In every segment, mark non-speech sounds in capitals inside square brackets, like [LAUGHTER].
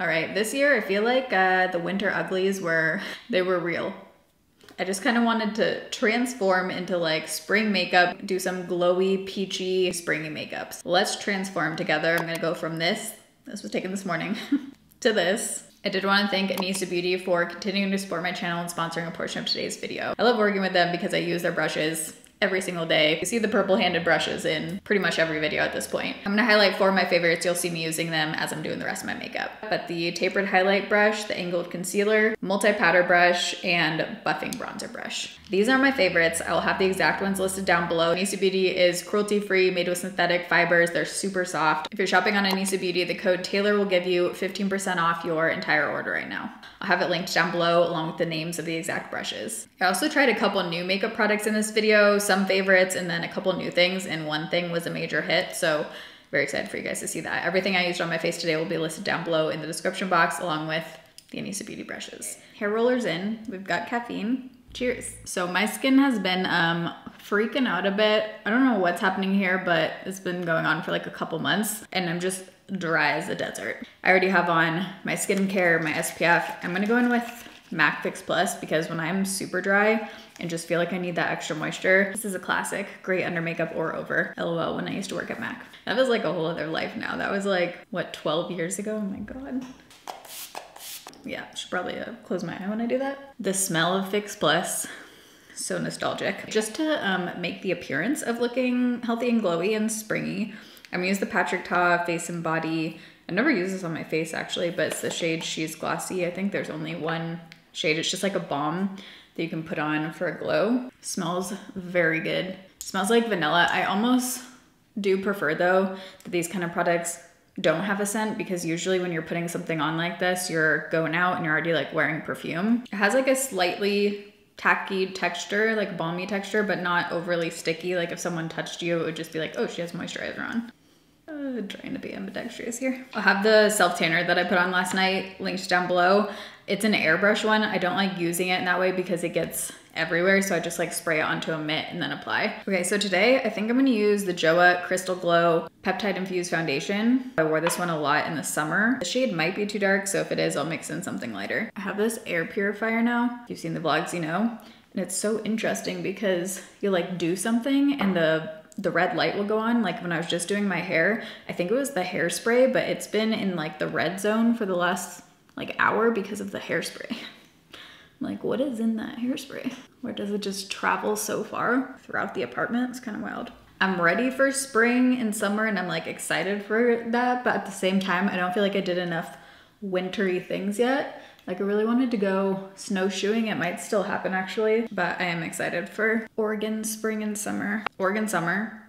All right, this year I feel like uh, the winter uglies were, they were real. I just kind of wanted to transform into like spring makeup, do some glowy, peachy, springy makeups. Let's transform together. I'm gonna go from this, this was taken this morning, [LAUGHS] to this. I did want to thank Anisa Beauty for continuing to support my channel and sponsoring a portion of today's video. I love working with them because I use their brushes every single day. You see the purple handed brushes in pretty much every video at this point. I'm gonna highlight four of my favorites. You'll see me using them as I'm doing the rest of my makeup. But the tapered highlight brush, the angled concealer, multi-powder brush, and buffing bronzer brush. These are my favorites. I'll have the exact ones listed down below. Anisa Beauty is cruelty-free, made with synthetic fibers. They're super soft. If you're shopping on Anisa Beauty, the code Taylor will give you 15% off your entire order right now. I'll have it linked down below along with the names of the exact brushes. I also tried a couple new makeup products in this video, some favorites and then a couple new things and one thing was a major hit. So very excited for you guys to see that. Everything I used on my face today will be listed down below in the description box along with the Anisa Beauty brushes. Hair rollers in, we've got caffeine. Cheers. So my skin has been um, freaking out a bit. I don't know what's happening here, but it's been going on for like a couple months and I'm just dry as a desert. I already have on my skincare, my SPF. I'm gonna go in with MAC Fix Plus because when I'm super dry and just feel like I need that extra moisture, this is a classic, great under makeup or over. LOL when I used to work at MAC. That was like a whole other life now. That was like, what, 12 years ago? Oh my God. Yeah, should probably uh, close my eye when I do that. The smell of Fix Plus so nostalgic. Just to um, make the appearance of looking healthy and glowy and springy, I'm gonna use the Patrick Ta Face and Body. I never use this on my face actually, but it's the shade She's Glossy. I think there's only one shade. It's just like a balm that you can put on for a glow. Smells very good. Smells like vanilla. I almost do prefer though that these kind of products don't have a scent because usually when you're putting something on like this, you're going out and you're already like wearing perfume. It has like a slightly tacky texture, like balmy texture, but not overly sticky. Like if someone touched you, it would just be like, oh, she has moisturizer on. Uh, trying to be ambidextrous here. I'll have the self tanner that I put on last night linked down below. It's an airbrush one. I don't like using it in that way because it gets everywhere. So I just like spray it onto a mitt and then apply. Okay, so today I think I'm gonna use the Joah Crystal Glow Peptide Infused Foundation. I wore this one a lot in the summer. The shade might be too dark, so if it is, I'll mix in something lighter. I have this air purifier now. If you've seen the vlogs, you know. And it's so interesting because you like do something and the the red light will go on. Like when I was just doing my hair, I think it was the hairspray, but it's been in like the red zone for the last like hour because of the hairspray. [LAUGHS] like what is in that hairspray? Where does it just travel so far throughout the apartment? It's kind of wild. I'm ready for spring and summer and I'm like excited for that, but at the same time, I don't feel like I did enough wintry things yet. Like I really wanted to go snowshoeing. It might still happen actually, but I am excited for Oregon spring and summer. Oregon summer,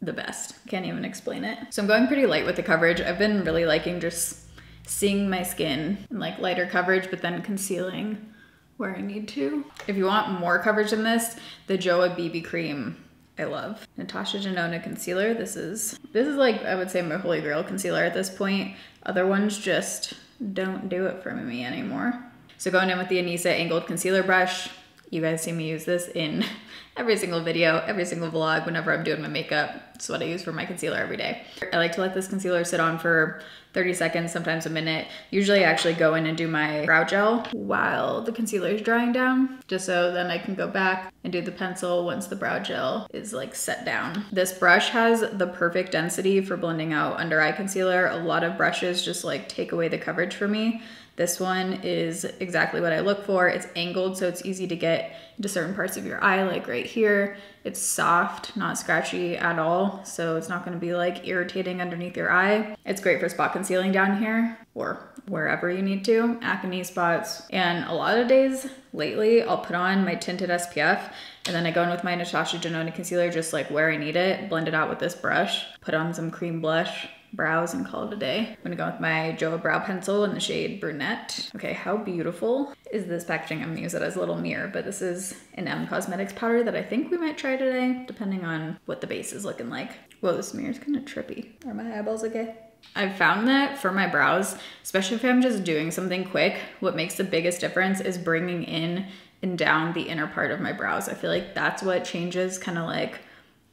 the best. Can't even explain it. So I'm going pretty light with the coverage. I've been really liking just seeing my skin in like lighter coverage, but then concealing where I need to. If you want more coverage than this, the Joah BB cream I love. Natasha Denona concealer. This is, this is like, I would say my holy grail concealer at this point. Other ones just don't do it for me anymore. So going in with the Anisa angled concealer brush, you guys see me use this in [LAUGHS] every single video, every single vlog, whenever I'm doing my makeup. It's what I use for my concealer every day. I like to let this concealer sit on for 30 seconds, sometimes a minute. Usually I actually go in and do my brow gel while the concealer is drying down, just so then I can go back and do the pencil once the brow gel is like set down. This brush has the perfect density for blending out under eye concealer. A lot of brushes just like take away the coverage for me. This one is exactly what I look for. It's angled so it's easy to get into certain parts of your eye, like right here. It's soft, not scratchy at all, so it's not gonna be like irritating underneath your eye. It's great for spot concealing down here or wherever you need to, acne spots. And a lot of days lately, I'll put on my tinted SPF and then I go in with my Natasha Denona concealer just like where I need it, blend it out with this brush, put on some cream blush, brows and call it a day. I'm gonna go with my JOAH brow pencil in the shade Brunette. Okay, how beautiful is this packaging? I'm gonna use it as a little mirror, but this is an Em Cosmetics powder that I think we might try today, depending on what the base is looking like. Whoa, this mirror is kind of trippy. Are my eyeballs okay? I've found that for my brows, especially if I'm just doing something quick, what makes the biggest difference is bringing in and down the inner part of my brows. I feel like that's what changes kind of like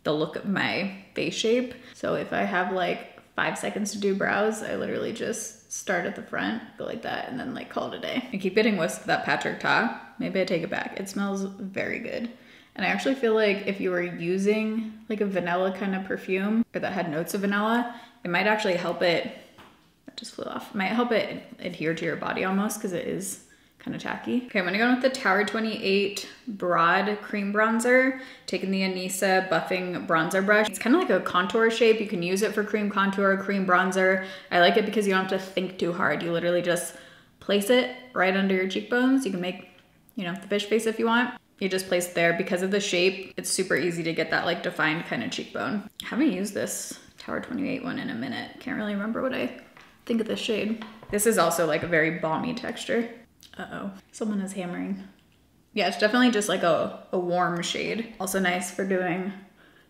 the look of my face shape. So if I have like five seconds to do brows, I literally just start at the front, go like that, and then like call it a day. I keep getting whisked that Patrick Ta. Maybe I take it back. It smells very good. And I actually feel like if you were using like a vanilla kind of perfume or that had notes of vanilla, it might actually help it, that just flew off, might help it adhere to your body almost because it is kind of tacky. Okay, I'm gonna go in with the Tower 28 Broad Cream Bronzer, taking the Anisa Buffing Bronzer Brush. It's kind of like a contour shape. You can use it for cream contour, cream bronzer. I like it because you don't have to think too hard. You literally just place it right under your cheekbones. You can make, you know, the fish face if you want. You just place it there. Because of the shape, it's super easy to get that like defined kind of cheekbone. I haven't used this Tower 28 one in a minute. Can't really remember what I think of this shade. This is also like a very balmy texture. Uh-oh, someone is hammering. Yeah, it's definitely just like a, a warm shade. Also nice for doing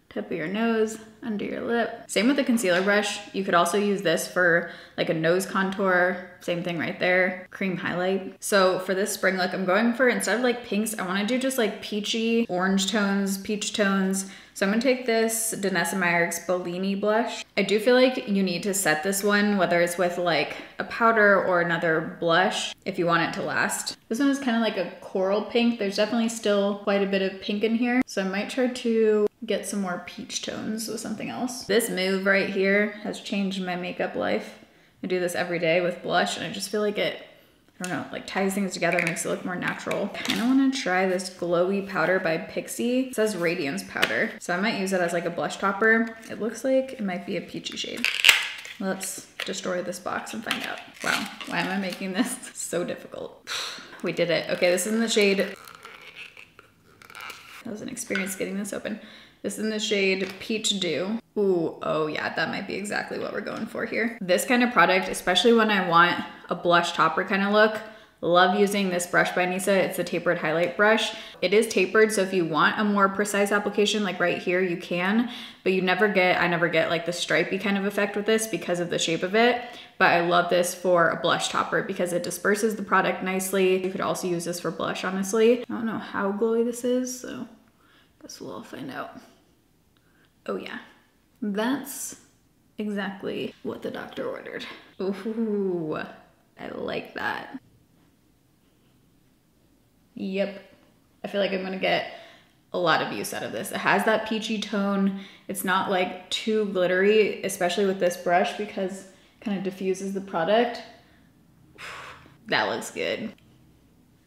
tip of your nose, under your lip. Same with the concealer brush. You could also use this for like a nose contour. Same thing right there, cream highlight. So for this spring look, I'm going for, instead of like pinks, I wanna do just like peachy, orange tones, peach tones, so I'm gonna take this Danessa Myricks Bellini blush. I do feel like you need to set this one, whether it's with like a powder or another blush, if you want it to last. This one is kind of like a coral pink. There's definitely still quite a bit of pink in here. So I might try to get some more peach tones with something else. This move right here has changed my makeup life. I do this every day with blush and I just feel like it I don't know, like ties things together, makes it look more natural. Kind of want to try this glowy powder by Pixi. It says Radiance powder. So I might use it as like a blush topper. It looks like it might be a peachy shade. Let's destroy this box and find out. Wow, why am I making this [LAUGHS] so difficult? [SIGHS] We did it. Okay, this is in the shade. That was an experience getting this open. This is in the shade Peach Dew. Ooh, oh yeah, that might be exactly what we're going for here. This kind of product, especially when I want a blush topper kind of look, Love using this brush by Nisa. It's a tapered highlight brush. It is tapered, so if you want a more precise application, like right here, you can, but you never get, I never get like the stripey kind of effect with this because of the shape of it. But I love this for a blush topper because it disperses the product nicely. You could also use this for blush, honestly. I don't know how glowy this is, so guess we'll all find out. Oh yeah, that's exactly what the doctor ordered. Ooh, I like that. Yep, I feel like I'm gonna get a lot of use out of this. It has that peachy tone. It's not like too glittery, especially with this brush because it kind of diffuses the product. That looks good.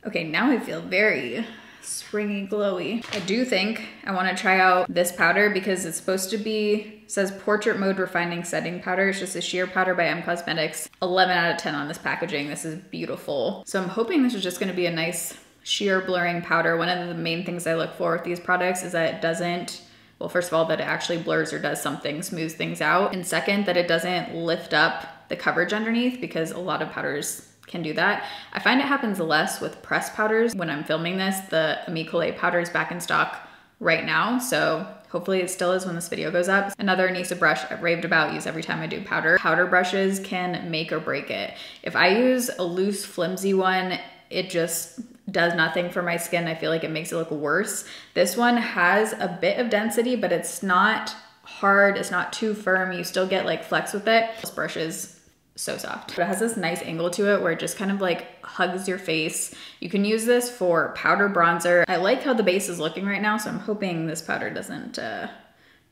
Okay, now I feel very springy glowy. I do think I wanna try out this powder because it's supposed to be, says portrait mode refining setting powder. It's just a sheer powder by Em Cosmetics. 11 out of 10 on this packaging. This is beautiful. So I'm hoping this is just gonna be a nice sheer blurring powder. One of the main things I look for with these products is that it doesn't well, first of all, that it actually blurs or does something, smooths things out. And second, that it doesn't lift up the coverage underneath because a lot of powders can do that. I find it happens less with pressed powders. When I'm filming this, the Ami Colé powder is back in stock right now. So hopefully it still is when this video goes up. Another Nisa brush I've raved about, use every time I do powder. Powder brushes can make or break it. If I use a loose flimsy one, it just does nothing for my skin. I feel like it makes it look worse. This one has a bit of density, but it's not hard. It's not too firm. You still get like flex with it. This brush is so soft. But it has this nice angle to it where it just kind of like hugs your face. You can use this for powder bronzer. I like how the base is looking right now, so I'm hoping this powder doesn't uh,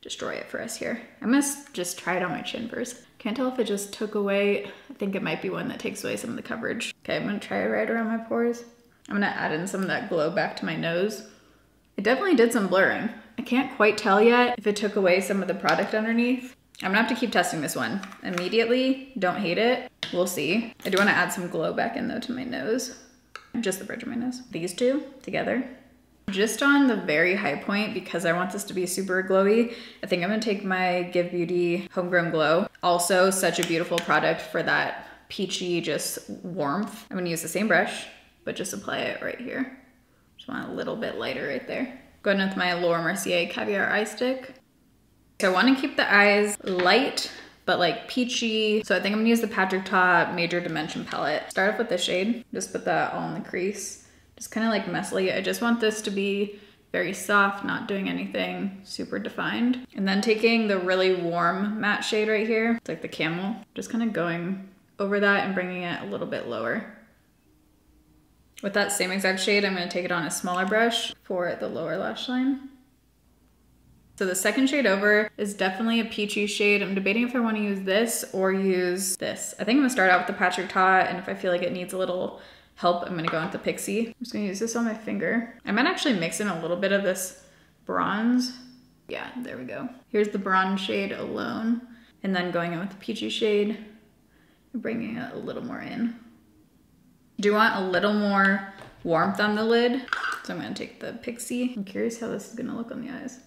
destroy it for us here. I'm gonna just try it on my chin first. Can't tell if it just took away, I think it might be one that takes away some of the coverage. Okay, I'm gonna try it right around my pores. I'm gonna add in some of that glow back to my nose. It definitely did some blurring. I can't quite tell yet if it took away some of the product underneath. I'm gonna have to keep testing this one. Immediately, don't hate it. We'll see. I do wanna add some glow back in though to my nose. Just the bridge of my nose. These two together. Just on the very high point, because I want this to be super glowy, I think I'm gonna take my GXVE Beauty Homegrown Glow. Also such a beautiful product for that peachy just warmth. I'm gonna use the same brush, but just apply it right here. Just want a little bit lighter right there. Going with my Laura Mercier Caviar Eye Stick. So I want to keep the eyes light, but like peachy. So I think I'm gonna use the Patrick Ta Major Dimension palette. Start off with this shade, just put that all in the crease. Just kind of like messily. I just want this to be very soft, not doing anything super defined. And then taking the really warm matte shade right here, it's like the camel, just kind of going over that and bringing it a little bit lower. With that same exact shade, I'm gonna take it on a smaller brush for the lower lash line. So the second shade over is definitely a peachy shade. I'm debating if I wanna use this or use this. I think I'm gonna start out with the Patrick Ta and if I feel like it needs a little help, I'm gonna go into Pixi. I'm just gonna use this on my finger. I might actually mix in a little bit of this bronze. Yeah, there we go. Here's the bronze shade alone. And then going in with the peachy shade bringing it a little more in. Do want a little more warmth on the lid. So I'm gonna take the Pixi. I'm curious how this is gonna look on the eyes.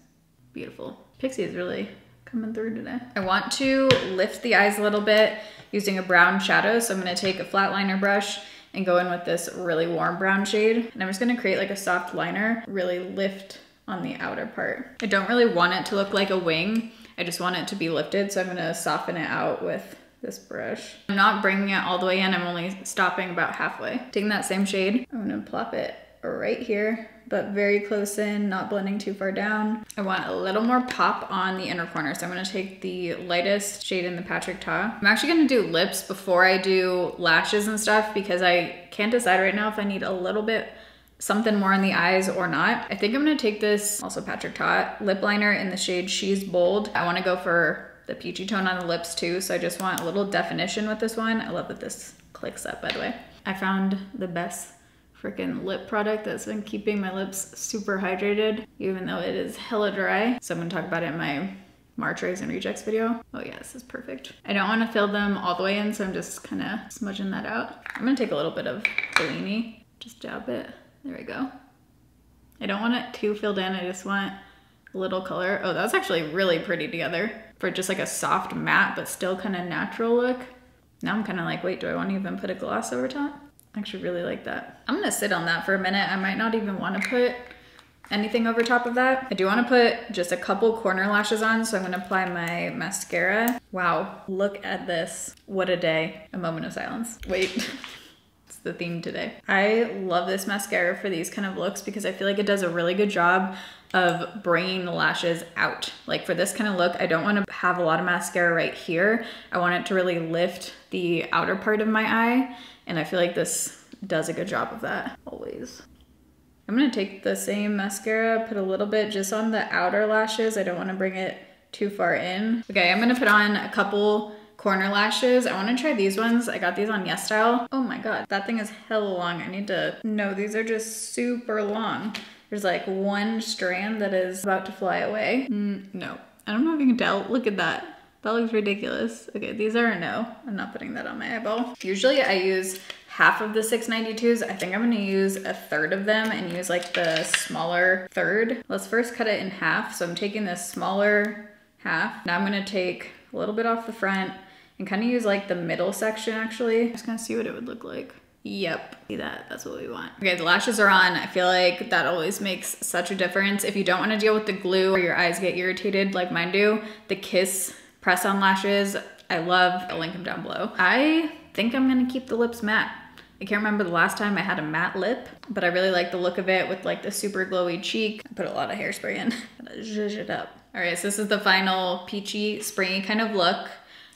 Beautiful. Pixi is really coming through today. I want to lift the eyes a little bit using a brown shadow. So I'm gonna take a flat liner brush and go in with this really warm brown shade. And I'm just gonna create like a soft liner, really lift on the outer part. I don't really want it to look like a wing. I just want it to be lifted. So I'm gonna soften it out with this brush. I'm not bringing it all the way in. I'm only stopping about halfway. Taking that same shade, I'm gonna plop it right here but very close in, not blending too far down. I want a little more pop on the inner corner. So I'm gonna take the lightest shade in the Patrick Ta. I'm actually gonna do lips before I do lashes and stuff because I can't decide right now if I need a little bit something more in the eyes or not. I think I'm gonna take this, also Patrick Ta, lip liner in the shade She's Bold. I wanna go for the peachy tone on the lips too, so I just want a little definition with this one. I love that this clicks up, by the way. I found the best freaking lip product that's been keeping my lips super hydrated, even though it is hella dry. So I'm gonna talk about it in my March Rags and Rejects video. Oh yeah, this is perfect. I don't wanna fill them all the way in, so I'm just kinda smudging that out. I'm gonna take a little bit of Bellini, just dab it. There we go. I don't want it too filled in, I just want a little color. Oh, that's actually really pretty together for just like a soft matte, but still kind of natural look. Now I'm kind of like, wait, do I want to even put a gloss over top? Actually really like that. I'm gonna sit on that for a minute. I might not even wanna put anything over top of that. I do wanna put just a couple corner lashes on, so I'm gonna apply my mascara. Wow, look at this. What a day. A moment of silence. Wait. [LAUGHS] the theme today. I love this mascara for these kind of looks because I feel like it does a really good job of bringing the lashes out. Like for this kind of look, I don't want to have a lot of mascara right here. I want it to really lift the outer part of my eye and I feel like this does a good job of that always. I'm gonna take the same mascara, put a little bit just on the outer lashes. I don't wanna bring it too far in. Okay, I'm gonna put on a couple corner lashes. I wanna try these ones. I got these on YesStyle. Oh my God, that thing is hella long. I need to, no, these are just super long. There's like one strand that is about to fly away. Mm, no, I don't know if you can tell. Look at that. That looks ridiculous. Okay, these are a no. I'm not putting that on my eyeball. Usually I use half of the 692s. I think I'm gonna use a third of them and use like the smaller third. Let's first cut it in half. So I'm taking this smaller half. Now I'm gonna take a little bit off the front and kind of use like the middle section actually. Just gonna see what it would look like. Yep, see that, that's what we want. Okay, the lashes are on. I feel like that always makes such a difference. If you don't wanna deal with the glue or your eyes get irritated like mine do, the Kiss press on lashes, I love. I'll link them down below. I think I'm gonna keep the lips matte. I can't remember the last time I had a matte lip, but I really like the look of it with like the super glowy cheek. I put a lot of hairspray in, [LAUGHS] zhuzh it up. All right, so this is the final peachy, springy kind of look.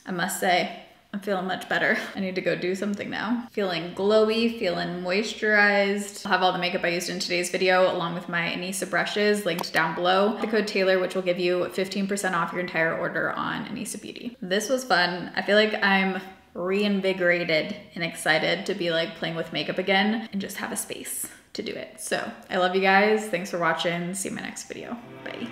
I must say, I'm feeling much better. I need to go do something now. Feeling glowy, feeling moisturized. I'll have all the makeup I used in today's video along with my Anisa brushes linked down below. The code Taylor, which will give you 15% off your entire order on Anisa Beauty. This was fun. I feel like I'm reinvigorated and excited to be like playing with makeup again and just have a space to do it. So I love you guys. Thanks for watching. See you in my next video. Bye.